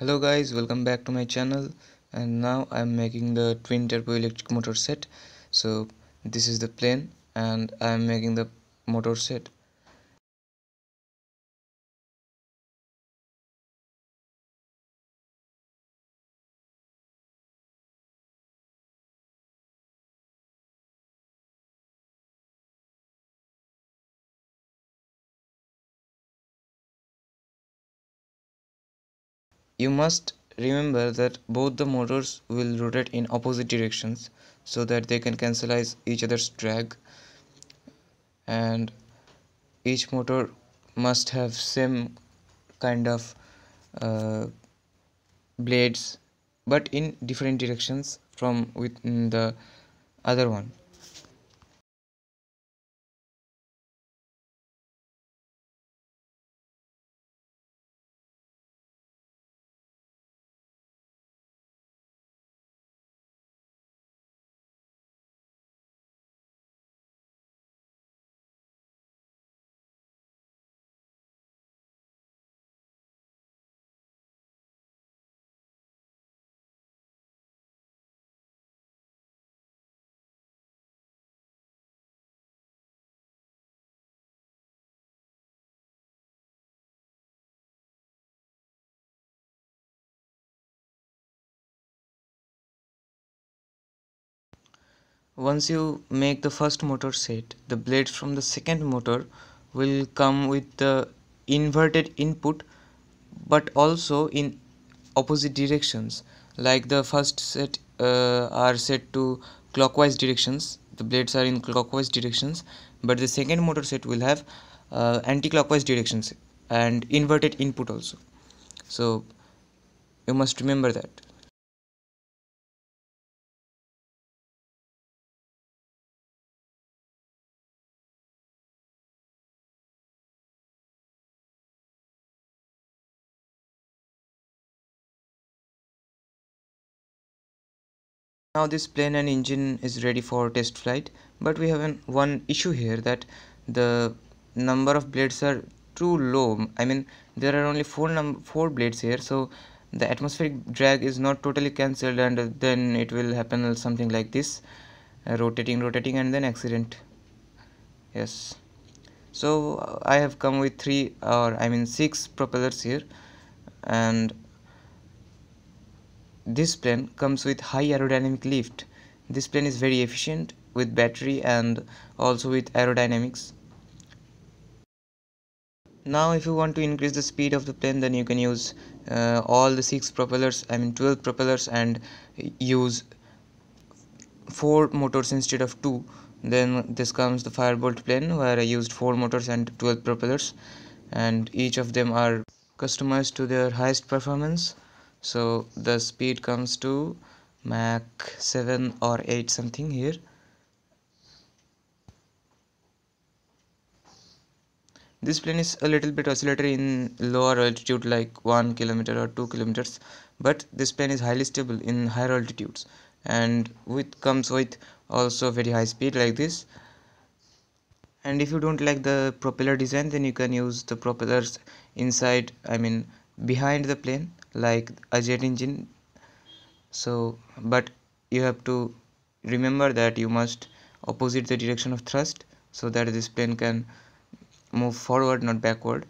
hello guys welcome back to my channel. And now i'm making the twin turbo electric motor set. So this is the plane and i'm making the motor set you must remember that both the motors will rotate in opposite directions so that they can cancelize each other's drag. And each motor must have same kind of uh, blades but in different directions from within the other one once you make the first motor set the blades from the second motor will come with the inverted input but also in opposite directions. Like the first set uh, are set to clockwise directions the blades are in clockwise directions but the second motor set will have uh, anti-clockwise directions and inverted input also. So you must remember that now this plane and engine is ready for test flight but we have an, one issue here that the number of blades are too low. I mean there are only four num four blades here so the atmospheric drag is not totally cancelled and then it will happen something like this uh, rotating rotating and then accident. Yes. So i have come with three or i mean six propellers here and this plane comes with high aerodynamic lift. This plane is very efficient with battery and also with aerodynamics. Now if you want to increase the speed of the plane then you can use uh, all the 6 propellers I mean 12 propellers and use 4 motors instead of 2 then this comes the firebolt plane where I used 4 motors and 12 propellers and each of them are customized to their highest performance so the speed comes to Mach 7 or 8 something here. This plane is a little bit oscillatory in lower altitude like 1 kilometer or 2 kilometers but this plane is highly stable in higher altitudes. And with comes with also very high speed like this. And if you don't like the propeller design then you can use the propellers inside i mean behind the plane like a jet engine. So but you have to remember that you must opposite the direction of thrust so that this plane can move forward not backward.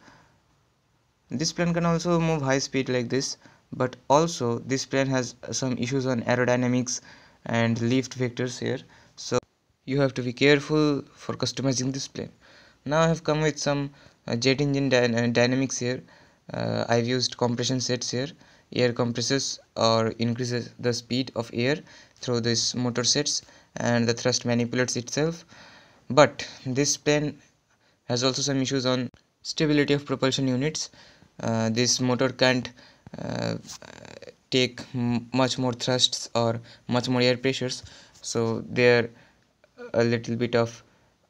This plane can also move high speed like this but also this plane has some issues on aerodynamics and lift vectors here. So you have to be careful for customizing this plane. Now i have come with some uh, jet engine dy dynamics here uh, I've used compression sets here. Air compresses or increases the speed of air through this motor sets and the thrust manipulates itself. But this plane has also some issues on stability of propulsion units. Uh, this motor can't uh, take much more thrusts or much more air pressures. So they're a little bit of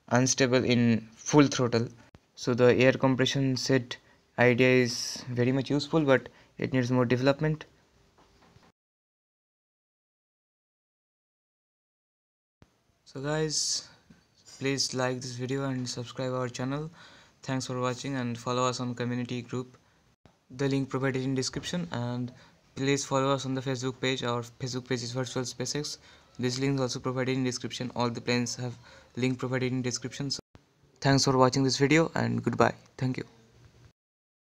unstable in full throttle. So the air compression set idea is very much useful but it needs more development. So guys please like this video and subscribe our channel. Thanks for watching and follow us on community group. The link provided in description and please follow us on the facebook page. Our facebook page is virtual spacex. This link is also provided in description. All the planes have link provided in description. So thanks for watching this video and goodbye. Thank you